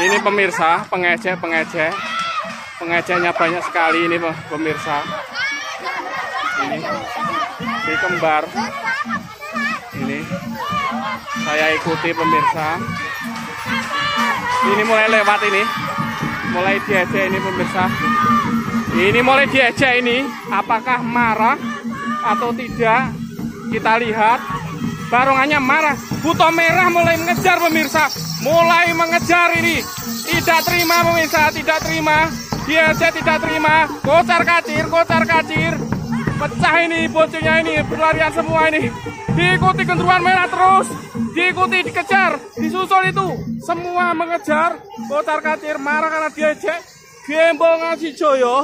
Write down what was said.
Ini pemirsa, pengejek. Pengejeknya banyak sekali ini pemirsa. Ini si kembar. Ini saya ikuti pemirsa. Ini mulai lewat ini. Mulai diajak ini pemirsa. Ini mulai diajak ini. Apakah marah atau tidak? Kita lihat. Barongannya marah. Buto merah mulai mengejar pemirsa. Mulai mengejar ini. Tidak terima pemirsa, tidak terima. Diajak tidak terima. Kocar kacir, kocar kacir. Pecah ini bocilnya ini berlarian semua ini. Diikuti genderuan merah terus. Diikuti dikejar, disusul itu. Semua mengejar. Kocar kacir marah karena diajak. Gembol ngasih joyo.